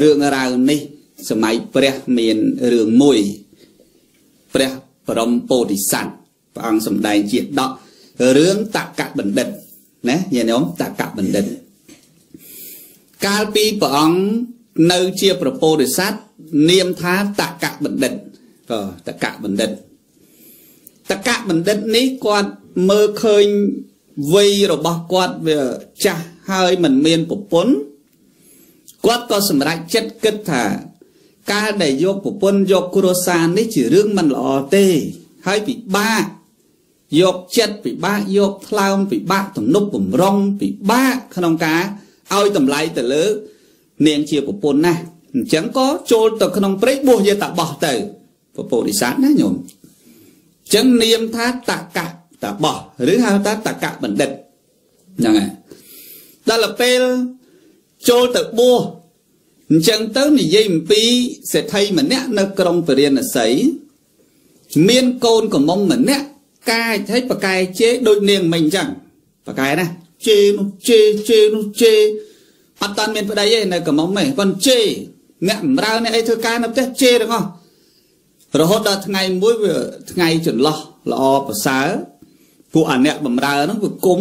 រឿងរ៉ាវនេះ សម័យព្រះមានរឿងមួយ ព្រះបរមពោធិសត្វព្រះអង្គសម្ដែងជាដករឿងតកៈបណ្ឌិតណាញាតិញោមតកៈបណ្ឌិតកាលពីព្រះអង្គនៅជាប្រពោធិសត្វនាមថាតកៈបណ្ឌិតក៏តកៈបណ្ឌិតតកៈបណ្ឌិតនេះគាត់មើលឃើញវ័យរបស់គាត់វាចាស់ហើយមិនមានប្រពន្ធ គាត់ក៏សម្រេចចិត្តគិតថាការដែលយកប្រពន្ធយកគ្រួសារនេះជារឿងមិនល្អទេហើយពិបាកយកចិត្តពិបាកយកថ្លើមពិបាកទំនប់បំរុងពិបាកក្នុងការឲ្យតម្លៃទៅលើ នាងជាប្រពន្ធណាអញ្ចឹងក៏ចូលទៅក្នុងព្រៃបួសយតបោះទៅពពោធិសត្វណាញោមអញ្ចឹងនាមថាតកៈតបោះឬហៅថាតកៈបណ្ឌិតហ្នឹងហើយដល់ពេល ចូលទៅបួសអញ្ចឹងទៅនិយាយអំពីសេដ្ឋីម្នាក់នៅក្រុងពរាណសីមានកូនកំមុំម្នាក់កាចឲ្យប្រកែជេរដូចនាងមិញអញ្ចឹងប្រកែណាជេរនោះជេរជេរនោះជេរអត់តាន់មានប្តីទេនៅកំមុំទេប៉ុន្តែជេរអ្នកបម្រើអ្នកអីធ្វើការនៅផ្ទះជេរទាំងអស់រហូតដល់ថ្ងៃមួយវាថ្ងៃចន្លោះល្អប្រសើរពួកអាអ្នកបម្រើហ្នឹងវាគុំ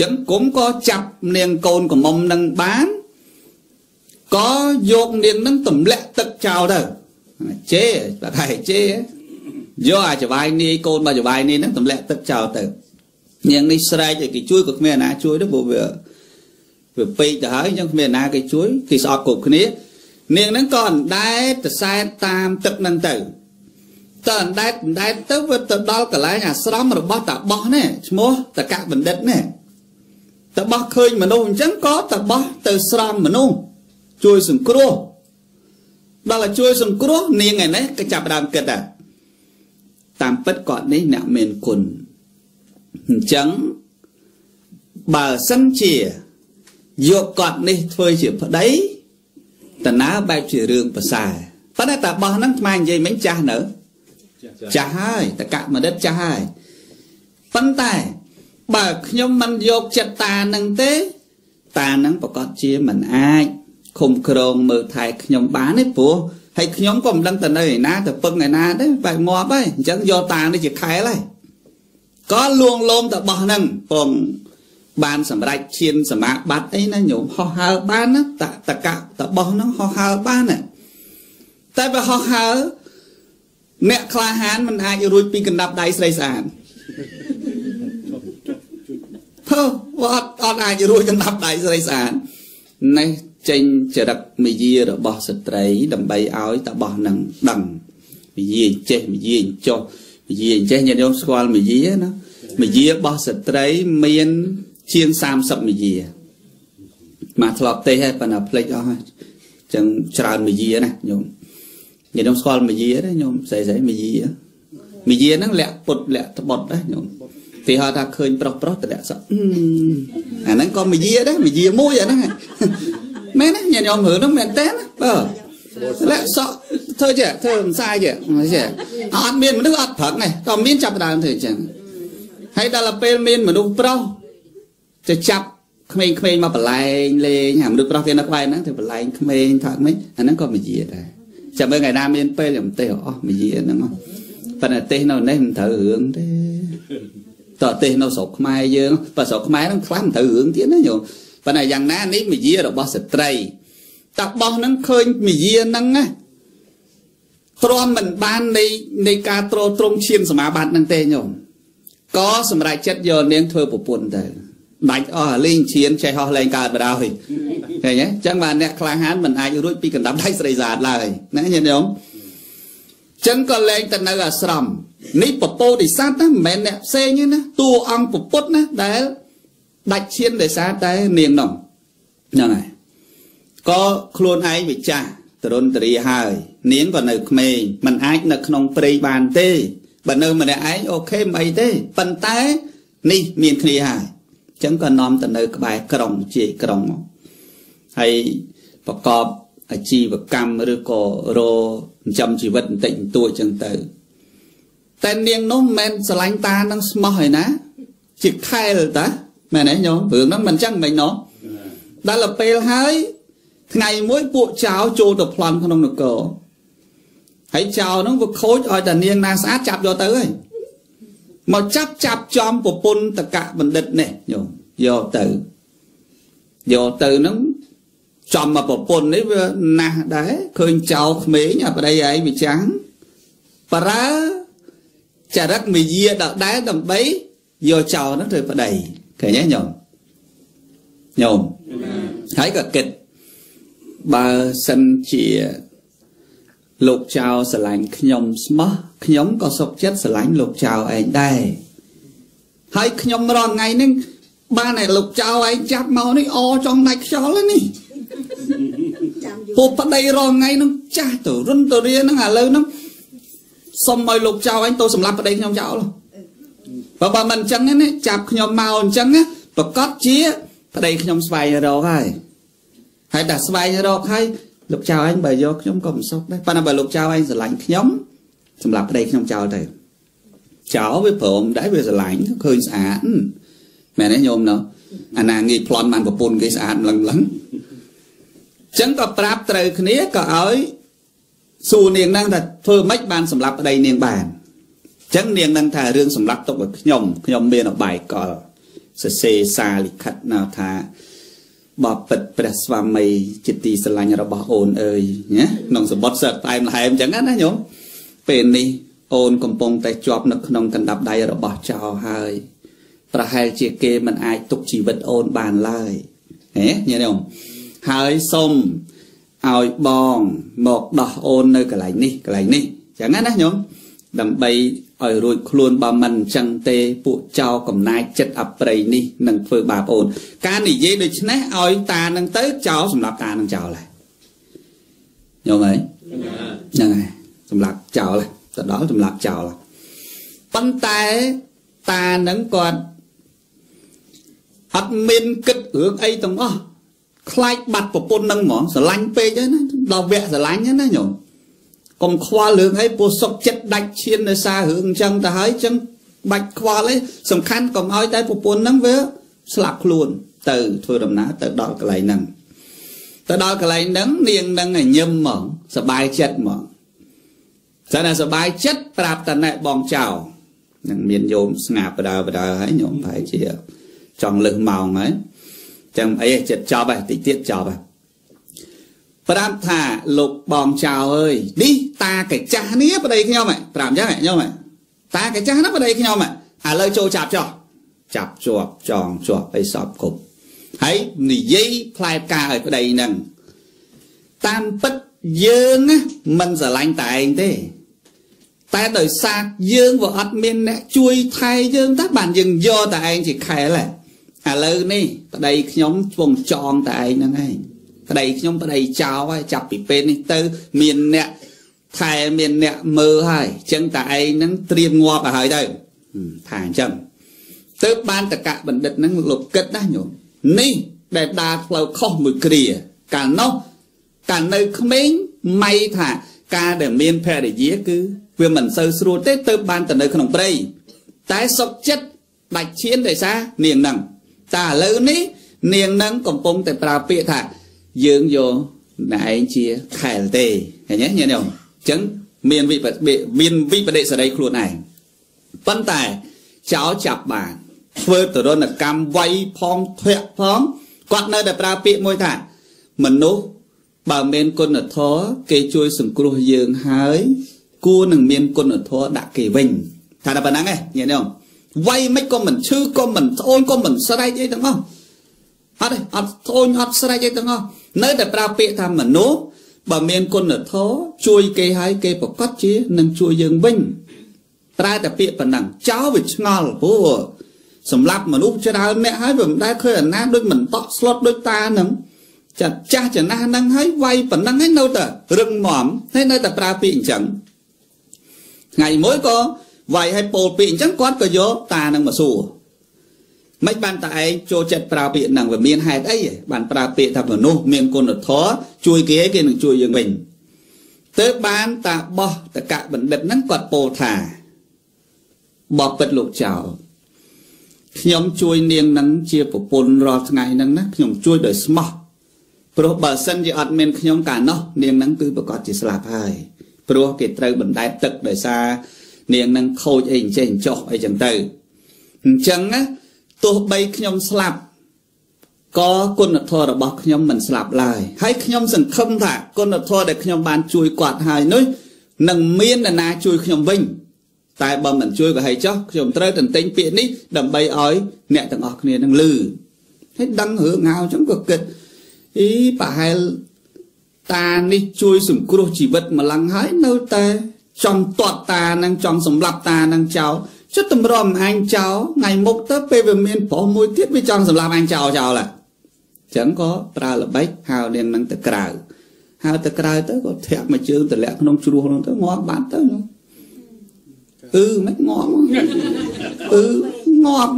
ចឹងគុំក៏ចាប់នាងកូនកំមុំនឹងបានក៏យកនាងនឹងទម្លាក់ទឹកចោលទៅជេប្រកែជេយកអាចវាយនាយកូនមកចវាយនាយហ្នឹងទម្លាក់ទឹកចោលទៅនាងនេះស្រែកឲ្យគេជួយក៏គ្មានអាណាជួយទេព្រោះវាវាពេកទៅហើយអញ្ចឹងគ្មានអាណាគេជួយគេស្អប់គ្រប់គ្នា នាងហ្នឹងក៏អណ្ដែតទៅសែតតាមទឹកហ្នឹងទៅតើអណ្ដែតអណ្ដែតទៅវាទៅដល់កន្លែងអាស្រមរបស់តាបោះនេះឈ្មោះតកៈបណ្ឌិតនេះ តាបោះឃើញមនុស្សអញ្ចឹងក៏តាបោះទៅស្រមមនុស្សជួយសង្គ្រោះដល់ឲ្យជួយសង្គ្រោះនាងឯនេះក៏ចាប់ដើមគិតដែរតាមពិតគាត់នេះអ្នកមានគុណអញ្ចឹងបើសិនជាយកគាត់នេះធ្វើជាប្តីតើបែបជារឿងប្រសើរប៉ុន្តែតាបោះហ្នឹងថ្មនិយាយមិញចាស់នៅចាស់ហើយតកមនិតចាស់ហើយប៉ុន្តែ បើខ្ញុំមិនយកចិត្តតានឹងទេ តានឹងប្រកាសជាមិនអាចឃុំក្រងមើលថែខ្ញុំបានទេព្រោះហើយខ្ញុំក៏មិនដឹងទៅនៅឯណាទៅពឹងឯណាទេបែកងាប់ហើយអញ្ចឹងយកតានេះជាខែលហើយក៏លួងលោមទៅបោះហ្នឹងពងបានសម្រេចឈានសមាបត្តិអីណាញោមហោះហើរបានណាតតកៈតបោះហ្នឹងហោះហើរបានណាតែបើហោះហើរអ្នកក្លាហានមិនអាចរួចពីកណ្ដាប់ដៃស្រីស្អាត ហឺអត់អត់អាចរួចកណ្ដាប់ដៃស្រីស្អាតនេះចេញចរិតមយារបស់ស្ត្រីដើម្បីឲ្យតបោះនឹងដឹងមយាចេះមយាចុះមយាចេះញាតិញោមស្គាល់មយាណាមយារបស់ស្ត្រីមានជាង30មយាមកធ្លាប់ទេហើយប៉ុន្តែភ្លេចអស់ហើយចឹងច្រើនមយាណាញោមញាតិញោមស្គាល់មយាទេញោមស្អីស្អីមយាមយាហ្នឹងលាក់ពុតលាក់ត្បុតដែរញោម ទីហៅថាឃើញប្រុសប្រុសតម្លាក់សក់អាហ្នឹងក៏មយាដែរមយាមួយអាហ្នឹងមែនណាញាតិញោមមើលនោះមែនតើបើលាក់សក់ធ្វើចេះធ្វើមិនសាយចេះចេះអត់មានមនុស្សអត់ប្រឹងទេក៏មានចាប់ដើមធ្វើអញ្ចឹងហើយដល់ពេលមានមនុស្សប្រុសទៅចាប់ក្មេងៗមកបលែងលេងអាមនុស្សប្រុសគេនៅក្បែរហ្នឹងទៅបលែងក្មេងថាក្មេងអាហ្នឹងក៏មយាដែរចាំមើលថ្ងៃណាមានពេលខ្ញុំទេអស់មយាហ្នឹងប៉ុន្តែទេសនៅនេះមិនត្រូវរឿងទេ តើទេសនៅស្រុកខ្មែរយើងបើស្រុកខ្មែរហ្នឹងខ្លះមិនត្រូវរឿងទៀតណាញោមប៉ុន្តែយ៉ាងណានេះមយារបស់ស្ត្រីតាបោះហ្នឹងឃើញមយាហ្នឹងណាទ្រាំមិនបាននៃនៃការទ្រទ្រង់ឈានសមាបត្តិហ្នឹងទេញោមក៏សម្រេចចិត្តយកនាងធ្វើប្រពន្ធទៅដាច់អស់លេងឈានចេះហោះលែងកើតបដ ாய் ឃើញទេអញ្ចឹងបានអ្នកក្លាហានមិនអាចរួចពីកណ្ដាប់ដៃស្រីសាទឡើយណាញាតិញោមអញ្ចឹងក៏លែងទៅនៅអាស្រម នេះពពោធិសត្វណាមិនមែនអ្នកផ្សេងទេណាតួអង្គពុទ្ធណាដែលដាច់ឈានដោយសារតែនាងនោះហ្នឹងហើយក៏ខ្លួនឯងវិចាស់ទរុនតរីហើយ នាងក៏នៅក្មេងมันអាចនៅក្នុងព្រៃបានទេបើនៅម្នាក់ឯងអូខេមិនអីទេប៉ុន្តែនេះមានគ្នាហើយអញ្ចឹងក៏នាំទៅនៅក្បែរក្រុងជាក្រុងមកហើយប្រកបអាជីវកម្មឬក៏រចិញ្ចឹមជីវិតបន្តិចបន្តួចអញ្ចឹងទៅ តែនាងនោះមិនមែនស្រឡាញ់តានឹងស្មោះឯណាជាខែលតាមែនទេញោមរឿងហ្នឹងមិនអញ្ចឹងមិនណោះដល់ទៅពេលហើយថ្ងៃមួយពួកចៅចូលទៅប្លន់ក្នុងនគរហើយចៅហ្នឹងវាខូចឲ្យតែនាងណាស្អាតចាប់យកទៅហើយមកចាប់ចាប់ចំប្រពន្ធតកៈបណ្ឌិតនេះញោមយកទៅយកទៅហ្នឹងចំមកប្រពន្ធនេះវាណាស់ដែរឃើញចៅក្មេងអាប្តីឯងវាចាំងប្រើ ចរិតមយាដដែលដើម្បីយកចោលហ្នឹងទៅប្តីឃើញទេញោមញោមហើយក៏គិតបើសិនជាលោកចៅស្រឡាញ់ខ្ញុំស្មោះខ្ញុំក៏សុខចិត្តស្រឡាញ់លោកចៅឯងដែរហើយខ្ញុំរាល់ថ្ងៃនេះបានតែលោកចៅឯងចាប់មកនេះអចង់ដាច់ខ្យល់នេះពួកប្តីរាល់ថ្ងៃនឹងចាស់ទៅរុនទៅរៀនហ្នឹងឥឡូវហ្នឹង សុំឲ្យលោកចៅឯងទៅសម្លាប់ប្តីខ្ញុំចោលបើបើមិនអញ្ចឹងណាចាប់ខ្ញុំមកអញ្ចឹងណាប្រកាសជាប្តីខ្ញុំស្វែងរកហើយហើយតែស្វែងរកហើយលោកចៅឯងបើយកខ្ញុំក៏មិនសុខដែរប៉ុន្តែបើលោកចៅឯងស្រឡាញ់ខ្ញុំសម្រាប់ប្តីខ្ញុំចោលទៅចោលវាព្រមដែរវាស្រឡាញ់ឃើញស្អាតមែនទេញោមណោះអាណាងាយប្លន់បានប្រពន្ធគេស្អាតលឹងលឹងចឹងក៏ប្រាប់ត្រូវគ្នាក៏ឲ្យ សួរនាងហ្នឹងថាធ្វើម៉េចបានសម្រាប់ប្តីនាងបានចឹងនាងនឹងថារឿងសម្រាប់ទុកឲ្យខ្ញុំខ្ញុំមានអបាយកលសរសេរសារលិខិតណៅថាបបិទ្ធព្រះស្វាមីជាទីស្រឡាញ់របស់អូនអើយណាក្នុងសម្បត្តិសឹកផ្អែមល្ហែមអញ្ចឹងណាញោមពេលនេះអូនកំពុងតែជាប់នៅក្នុងកណ្ដាប់ដៃរបស់ចៅហើយប្រហែលជាគេមិនអាចទុកជីវិតអូនបានឡើយហេញញោមហើយសុំ ឲ្យបងមកដោះអូននៅកន្លែងនេះកន្លែងនេះអញ្ចឹងណាញោមដើម្បីឲ្យរួចខ្លួនបើមិនអញ្ចឹងទេពួកចៅកំណាចចិត្តអប្រិយនេះនឹងធ្វើបាបអូន ការនិយាយដូច្នេះឲ្យតានឹងទៅចោលសម្រាប់តានឹងចោលហើយញោមហើយហ្នឹងហើយសម្រាប់ចោលទៅដល់សម្រាប់ចោលប៉ុន្តែតានឹងគាត់អត់មានគិតរឿងអីទាំងអស់ ខ្លាចបាត់ប្រពន្ធនឹងហ្មងស្រឡាញ់ពេកហើយណាដល់វគ្គស្រឡាញ់ហ្នឹងណាញោមកុំខ្វល់រឿងអីពោះសុកចិត្តដាច់ឈាននៅសាររឿងអញ្ចឹងទៅហើយអញ្ចឹងបាច់ខ្វល់អីសំខាន់កុំឲ្យតែប្រពន្ធហ្នឹងវាស្លាប់ខ្លួនទៅធ្វើដំណើរទៅដល់កន្លែងហ្នឹងទៅដល់កន្លែងហ្នឹងនាងនឹងញឹមហ្មងសបាយចិត្តហ្មងសិនតែសបាយចិត្តប្រាប់តណែបងចៅនឹងមានយោមស្ងាបដើបដើហើយញោមប្រហែលជាចង់លឹះម៉ោងហើយ ចឹងអីចិត្តចប់ហើយតិចទៀតចប់ហើយប្រាប់ថាលោកបងចៅអើយនេះតាកាចាស់នេះប្តីខ្ញុំប្រាប់អញ្ចឹងខ្ញុំតាកាចាស់ណាប្តីខ្ញុំឥឡូវចូលចាប់ចោះចាប់ជាប់ចងជាប់អីសពគ្រប់ហើយនិយាយផ្លែផ្កាឲ្យប្តីហ្នឹងតាមពិតយើងមិនស្រឡាញ់តែឯងទេ តែដោយសារយើងវាអត់មានអ្នកជួយថែយើងតែបានយើងយកតែឯងជាខែល ឥឡូវនេះប្តីខ្ញុំឆ្វងចងតែឯងហ្នឹងឯងប្តីខ្ញុំប្តីចោលហើយចាប់ពីពេលនេះទៅមានអ្នកថែមានអ្នកមើលហើយអញ្ចឹងតែឯងហ្នឹងត្រៀមងាប់ឲ្យហើយទៅថាអញ្ចឹងទើបបានតកៈបណ្ឌិតហ្នឹងលោកគិតណាញោមនេះដែលដើរផ្លូវខុសមួយគ្រា កាលនោះកាលនៅក្មេងម៉ៃថាការដែលមានភរិយាគឺវាមិនសូវស្រួលទេទើបបានទៅនៅក្នុងព្រៃតែសុកចិត្តដាច់ឈានដោយសារនាងហ្នឹង តែឥឡូវនេះ នាងហ្នឹងកំពុងតែប្រើពាក្យថាយើងយកណែឯងជាខែលទេឃើញទេញាតិញោមអញ្ចឹងមានវិបមានវិបដិសេរីខ្លួនឯងប៉ុន្តែចោលចាប់បានធ្វើទរណកម្មវាយផងធាក់ផងគាត់នៅតែប្រើពាក្យមួយថាមនុស្សបើមានគុណធម៌គេជួយសង្គ្រោះយើងហើយគួរនឹងមានគុណធម៌ដាក់គេវិញថាតែប៉ុណ្ណឹងឯងញាតិញោម វាយមិនក៏មិនឈឺក៏មិនស្អូនក៏មិនស្រែកអីទាំងអស់អត់ទេអត់ស្អូនអត់ស្រែកអីទាំងអស់នៅតែប្រើពាក្យថាមនុស្សបើមានគុណធម៌ជួយគេហើយគេប្រកាសជានឹងជួយយើងវិញប្រើតែពាក្យប៉ុណ្ណឹងចោលវាឆ្ងល់ព្រោះសម្រាប់មនុស្សច្រើនអ្នកហើយវាមិនដែលឃើញអាណាដូចមិនតក់ស្លុតដូចតានឹងចាត់ចាស់ចំណាស់ហ្នឹងហើយវាយប៉ុណ្ណឹងហើយនៅតែរឹងមាំហើយនៅតែប្រើពាក្យអញ្ចឹងថ្ងៃមួយក៏ វាយឲ្យពោលពាក្យអញ្ចឹងគាត់ក៏យកតានឹងមកសួរមិនបានតែឯងចូលចិត្តប្រើពាក្យហ្នឹងវាមានហេតុអីបានប្រើពាក្យថាមនុស្សមានគុណធម៌ជួយគេគេនឹងជួយយើងវិញទើបបានតាបោះតកៈបណ្ឌិតហ្នឹងគាត់ពោលថាបបិទ្ធលោកចៅខ្ញុំជួយនាងហ្នឹងជាប្រពន្ធរាល់ថ្ងៃហ្នឹងណាខ្ញុំជួយដោយស្មោះព្រោះបើសិនជាអត់មានខ្ញុំកាលនោះនាងនឹងគឺប្រកាសជាស្លាប់ហើយព្រោះគេត្រូវបណ្ដែតទឹកដោយសារ នាងនឹងខូចអីអញ្ចេះអញ្ចោះអីចឹងទៅអញ្ចឹងណាទោះបីខ្ញុំស្លាប់ក៏គុណធម៌របស់ខ្ញុំមិនស្លាប់ឡើយហើយខ្ញុំសង្ឃឹមថាគុណធម៌ដែលខ្ញុំបានជួយគាត់ហើយនោះនឹងមាននរណាជួយខ្ញុំវិញតែបើមិនជួយក៏ហើយចោះខ្ញុំត្រូវតន្ទិញពាក្យនេះដើម្បីឲ្យអ្នកទាំងអស់គ្នានឹងលឺហើយដឹងរឿងងៅអញ្ចឹងក៏គិតអីប្រហែលតានេះជួយសង្គ្រោះជីវិតម្លឹងហើយនៅតែ ចង់ទាត់តានឹងចង់សម្លាប់តានឹងចោលជិតតម្រាំអញចោលថ្ងៃមុខទៅពេលវាមានប្រុសមួយទៀតវាចង់សម្លាប់អញចោលចោលហ่ะចឹងក៏ប្រើល្បិចហៅនាងនឹងទៅក្រៅហៅទៅក្រៅទៅក៏ធាក់មួយជើងទម្លាក់ក្នុងជ្រោះនោះទៅងាប់បាត់ទៅនោះអឺមិនងាប់អឺងាប់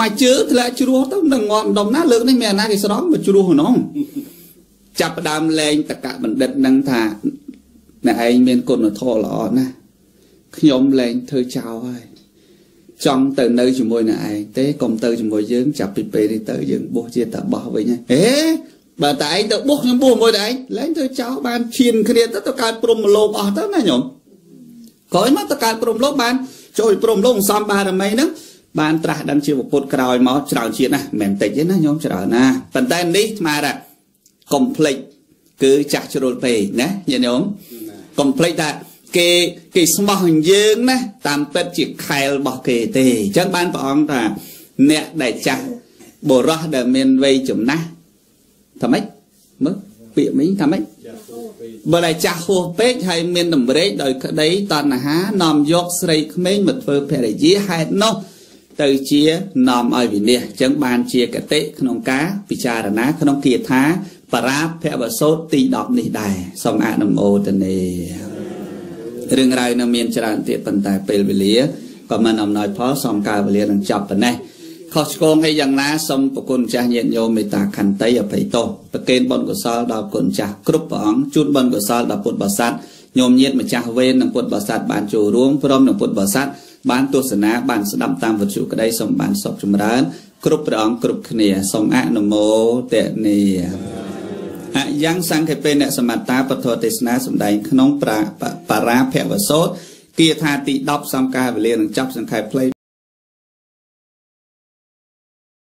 មួយជើងធ្លាក់ជ្រោះទៅនឹងងាប់ដុំណាលើកនេះមានអាណាគេស្រង់មកជ្រោះក្នុងចាប់ផ្ដើមលែងតកបណ្ឌិតនឹងថា អ្នកឯងមានគុណធម៌ល្អណាស់ខ្ញុំលែងធ្វើចោលហើយចង់ទៅនៅជាមួយអ្នកឯងទេកុំទៅជាមួយយើងចាប់ពីពេលនេះទៅយើងបោះជាតបោះវិញហេបើតែឯងទៅបោះខ្ញុំបោះមួយតែឯងលែងទៅចោលបានឈានគ្នាទៅទៅកើតព្រំលោកអស់ទៅណាញោមក្រោយមកទៅកើតព្រំលោកបានចូលព្រំលោកសំបារមីហ្នឹងបានត្រាស់ដឹងជាពុទ្ធក្រោយមកច្រើនជាតិណាមិនតិចទេណាញោមច្រើនណាប៉ុន្តែនេះស្មារតីកុំភ្លេចគឺចាស់ជ្រុលពេកណាញាតិញោម កុំភ្លេចថាគេគេស្មោះយើងណាតាមពិតជាខែលរបស់គេទេអញ្ចឹងបានព្រះអង្គថាអ្នកដែលចាស់បុរសដែលមានវ័យចំណាស់ថាម៉េចមើលពាក្យមីងថាម៉េចបើតែចាស់ហួសពេកហើយមានតម្រេកដោយក្តីតណ្ហានាំយកស្រីក្មេងមកធ្វើភរិយាហេតុនោះទៅជានាំឲ្យវិនិច្ឆ័យអញ្ចឹងបានជាកតិក្នុងការពិចារណាក្នុងគាថា បរាភវសោតទី10នេះដែរសូមអនុមោទនារឿងរ៉ាវនៅមានច្រើនទៀតប៉ុន្តែពេលវេលាក៏មិនអំណោយផលសូមកាលវេលានឹងចប់ប៉ុណ្ណេះខុសឆ្គងអីយ៉ាងណាសូមប្រគុណចាស់ញាតិញោមមេត្តាខន្តីអភ័យទោសប្រគេនបុណ្យកុសលដល់គុណចាស់គ្រប់ព្រះអង្គជូនបុណ្យកុសលដល់ពុទ្ធបរិស័ទញោមញាតិម្ចាស់វេននិងពុទ្ធបរិស័ទបានចូលរួមព្រមនឹងពុទ្ធបរិស័ទបានទស្សនាបានស្ដាប់តាមវិទ្យុក្តីសូមបានសុខចម្រើនគ្រប់ព្រះអង្គគ្រប់គ្នាសូមអនុមោទនា អយ៉ាងសង្ឃេពេអ្នកសមត្តាពធទេសនាសម្ដែងក្នុងប្រាបារាភវសោតគាថាទី10សំការវេលានឹងចាប់សង្ខេបផ្លេ